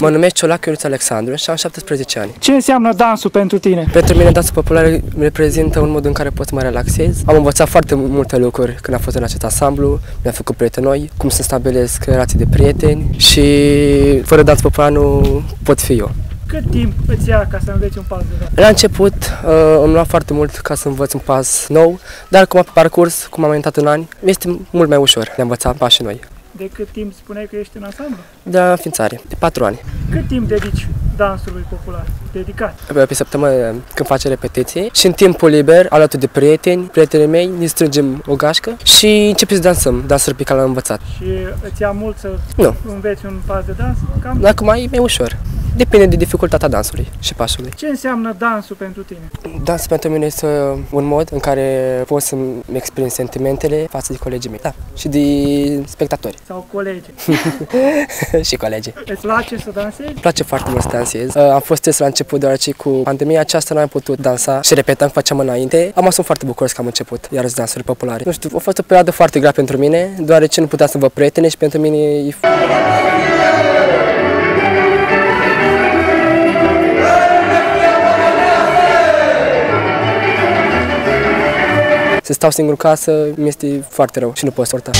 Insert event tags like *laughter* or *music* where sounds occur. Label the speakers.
Speaker 1: Mă numesc Ciolac Ionuț Alexandru și am 17 ani.
Speaker 2: Ce înseamnă dansul pentru tine?
Speaker 1: Pentru mine dansul popular reprezintă un mod în care pot să mă relaxez. Am învățat foarte multe lucruri când am fost în acest ansamblu, mi-am făcut prieteni noi, cum să stabilesc relații de prieteni și fără dans popular nu pot fi eu.
Speaker 2: Cât timp îți ia ca să înveți un pas de dans?
Speaker 1: La început uh, îmi lua foarte mult ca să învăț un pas nou, dar cum pe parcurs, cum am intrat în ani, este mult mai ușor de a învăța pașii noi.
Speaker 2: De cât timp spuneai că ești în ansamblu?
Speaker 1: De la înființare, de 4 ani.
Speaker 2: Cât timp dedici dansului popular? Dedicat?
Speaker 1: Pe pe săptămână când face repetiții și în timpul liber, alături de prieteni, prietenii mei, ne strângem o gașcă și începem să dansăm, dansuri pe care l-am învățat.
Speaker 2: Și îți ia mult să
Speaker 1: Nu.
Speaker 2: înveți un pas de dans? Cam
Speaker 1: Acum e mai ușor. Depinde de dificultatea dansului și pașului.
Speaker 2: ce înseamnă dansul pentru tine?
Speaker 1: Dans pentru mine este un mod în care pot să-mi exprim sentimentele față de colegii mei. Da, și de spectatori *laughs*
Speaker 2: Sau colegi? *laughs*
Speaker 1: și colegii.
Speaker 2: Îți place să dansezi?
Speaker 1: Îmi place foarte mult să dansez. Uh, Am fost stres la început, deoarece cu pandemia aceasta nu am putut dansa și repetam, făceam înainte. Am fost foarte bucuros că am început iar dansuri populare. Nu știu, a fost o perioadă foarte grea pentru mine, deoarece nu puteam să văd prietene și pentru mine e Să stau singur în casă mi este foarte rău și nu pot suporta.